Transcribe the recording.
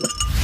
you